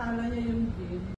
sana niya yung game.